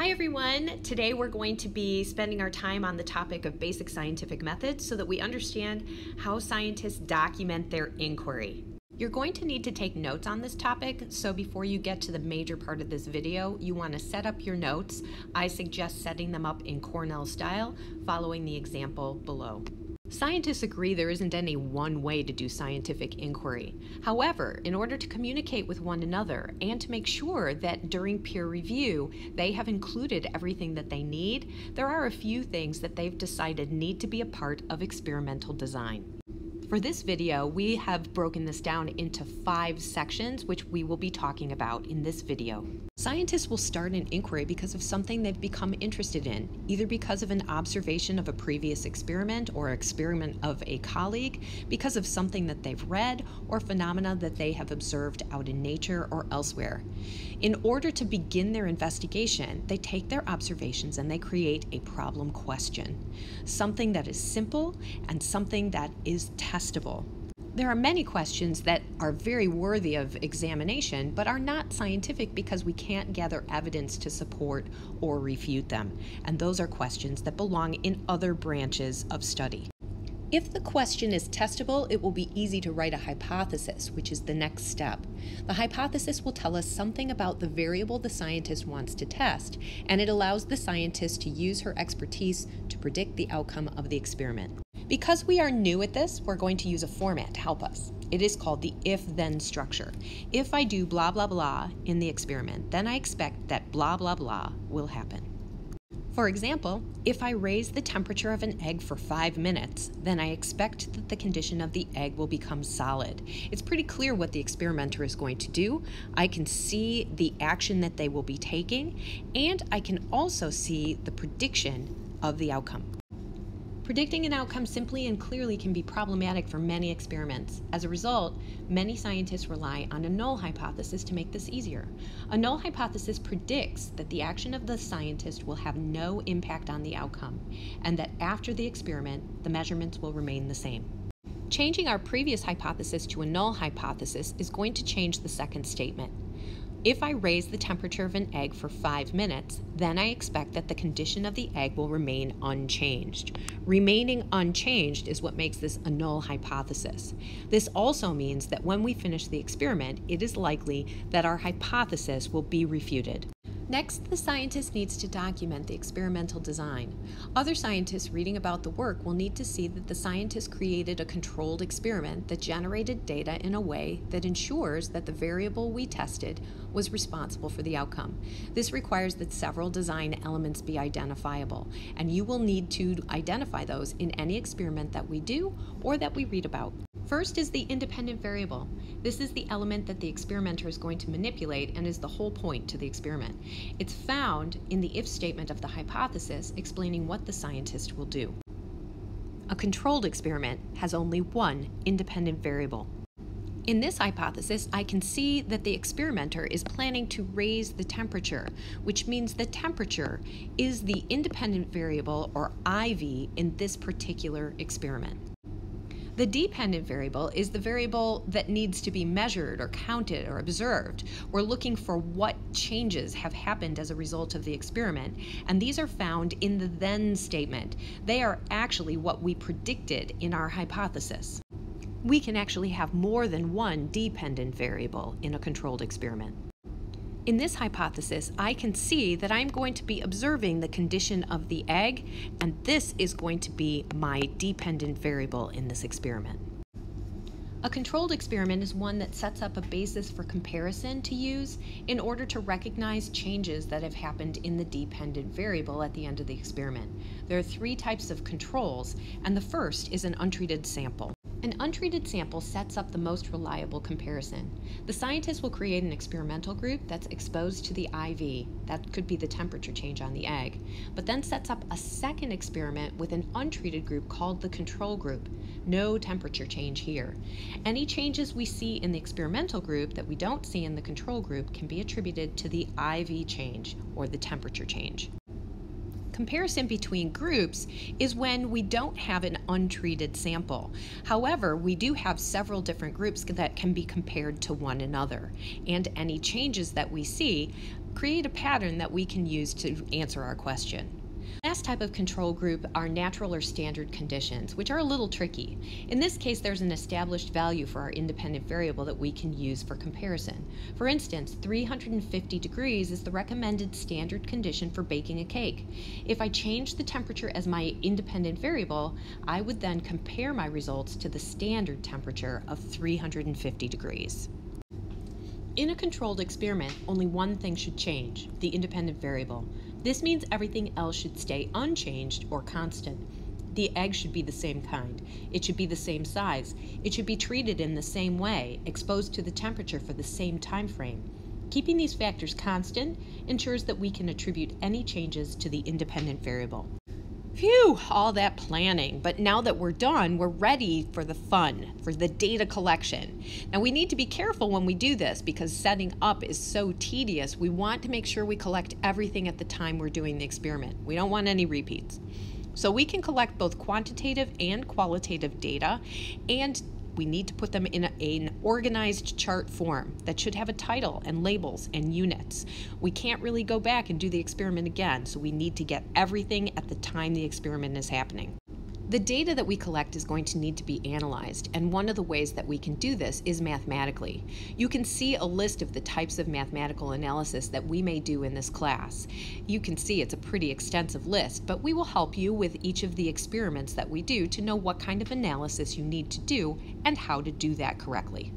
Hi everyone! Today we're going to be spending our time on the topic of basic scientific methods so that we understand how scientists document their inquiry. You're going to need to take notes on this topic, so before you get to the major part of this video, you want to set up your notes. I suggest setting them up in Cornell style, following the example below. Scientists agree there isn't any one way to do scientific inquiry. However, in order to communicate with one another and to make sure that during peer review they have included everything that they need, there are a few things that they've decided need to be a part of experimental design. For this video, we have broken this down into five sections, which we will be talking about in this video. Scientists will start an inquiry because of something they've become interested in, either because of an observation of a previous experiment or experiment of a colleague, because of something that they've read, or phenomena that they have observed out in nature or elsewhere. In order to begin their investigation, they take their observations and they create a problem question, something that is simple and something that is tested testable. There are many questions that are very worthy of examination, but are not scientific because we can't gather evidence to support or refute them. And those are questions that belong in other branches of study. If the question is testable, it will be easy to write a hypothesis, which is the next step. The hypothesis will tell us something about the variable the scientist wants to test, and it allows the scientist to use her expertise to predict the outcome of the experiment. Because we are new at this, we're going to use a format to help us. It is called the if-then structure. If I do blah, blah, blah in the experiment, then I expect that blah, blah, blah will happen. For example, if I raise the temperature of an egg for five minutes, then I expect that the condition of the egg will become solid. It's pretty clear what the experimenter is going to do. I can see the action that they will be taking, and I can also see the prediction of the outcome. Predicting an outcome simply and clearly can be problematic for many experiments. As a result, many scientists rely on a null hypothesis to make this easier. A null hypothesis predicts that the action of the scientist will have no impact on the outcome, and that after the experiment, the measurements will remain the same. Changing our previous hypothesis to a null hypothesis is going to change the second statement. If I raise the temperature of an egg for five minutes, then I expect that the condition of the egg will remain unchanged. Remaining unchanged is what makes this a null hypothesis. This also means that when we finish the experiment, it is likely that our hypothesis will be refuted. Next, the scientist needs to document the experimental design. Other scientists reading about the work will need to see that the scientist created a controlled experiment that generated data in a way that ensures that the variable we tested was responsible for the outcome. This requires that several design elements be identifiable, and you will need to identify those in any experiment that we do or that we read about. First is the independent variable. This is the element that the experimenter is going to manipulate and is the whole point to the experiment. It's found in the if statement of the hypothesis explaining what the scientist will do. A controlled experiment has only one independent variable. In this hypothesis, I can see that the experimenter is planning to raise the temperature, which means the temperature is the independent variable, or IV, in this particular experiment. The dependent variable is the variable that needs to be measured or counted or observed. We're looking for what changes have happened as a result of the experiment, and these are found in the then statement. They are actually what we predicted in our hypothesis. We can actually have more than one dependent variable in a controlled experiment. In this hypothesis, I can see that I'm going to be observing the condition of the egg, and this is going to be my dependent variable in this experiment. A controlled experiment is one that sets up a basis for comparison to use in order to recognize changes that have happened in the dependent variable at the end of the experiment. There are three types of controls, and the first is an untreated sample. An untreated sample sets up the most reliable comparison. The scientist will create an experimental group that's exposed to the IV, that could be the temperature change on the egg, but then sets up a second experiment with an untreated group called the control group. No temperature change here. Any changes we see in the experimental group that we don't see in the control group can be attributed to the IV change or the temperature change comparison between groups is when we don't have an untreated sample. However, we do have several different groups that can be compared to one another, and any changes that we see create a pattern that we can use to answer our question. Last type of control group are natural or standard conditions, which are a little tricky. In this case, there's an established value for our independent variable that we can use for comparison. For instance, 350 degrees is the recommended standard condition for baking a cake. If I change the temperature as my independent variable, I would then compare my results to the standard temperature of 350 degrees. In a controlled experiment, only one thing should change, the independent variable. This means everything else should stay unchanged or constant. The egg should be the same kind. It should be the same size. It should be treated in the same way, exposed to the temperature for the same time frame. Keeping these factors constant ensures that we can attribute any changes to the independent variable. Phew, all that planning. But now that we're done, we're ready for the fun, for the data collection. Now, we need to be careful when we do this because setting up is so tedious. We want to make sure we collect everything at the time we're doing the experiment. We don't want any repeats. So we can collect both quantitative and qualitative data and we need to put them in a, an organized chart form that should have a title and labels and units. We can't really go back and do the experiment again, so we need to get everything at the time the experiment is happening. The data that we collect is going to need to be analyzed, and one of the ways that we can do this is mathematically. You can see a list of the types of mathematical analysis that we may do in this class. You can see it's a pretty extensive list, but we will help you with each of the experiments that we do to know what kind of analysis you need to do and how to do that correctly.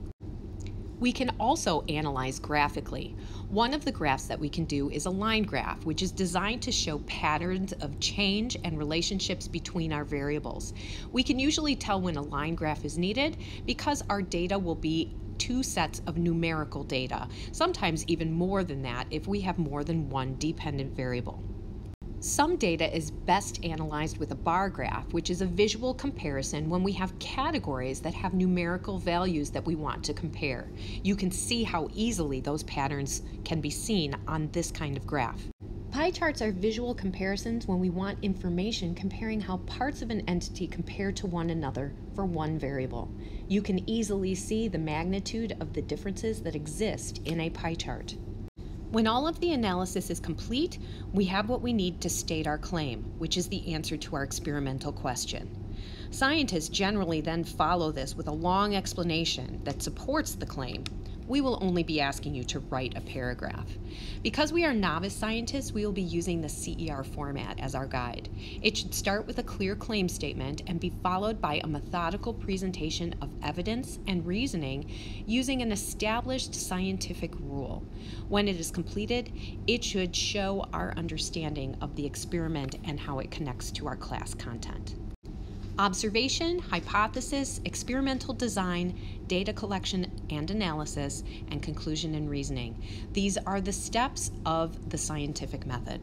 We can also analyze graphically. One of the graphs that we can do is a line graph, which is designed to show patterns of change and relationships between our variables. We can usually tell when a line graph is needed because our data will be two sets of numerical data, sometimes even more than that if we have more than one dependent variable. Some data is best analyzed with a bar graph, which is a visual comparison when we have categories that have numerical values that we want to compare. You can see how easily those patterns can be seen on this kind of graph. Pie charts are visual comparisons when we want information comparing how parts of an entity compare to one another for one variable. You can easily see the magnitude of the differences that exist in a pie chart. When all of the analysis is complete, we have what we need to state our claim, which is the answer to our experimental question. Scientists generally then follow this with a long explanation that supports the claim we will only be asking you to write a paragraph. Because we are novice scientists, we will be using the CER format as our guide. It should start with a clear claim statement and be followed by a methodical presentation of evidence and reasoning using an established scientific rule. When it is completed, it should show our understanding of the experiment and how it connects to our class content. Observation, hypothesis, experimental design, data collection and analysis, and conclusion and reasoning. These are the steps of the scientific method.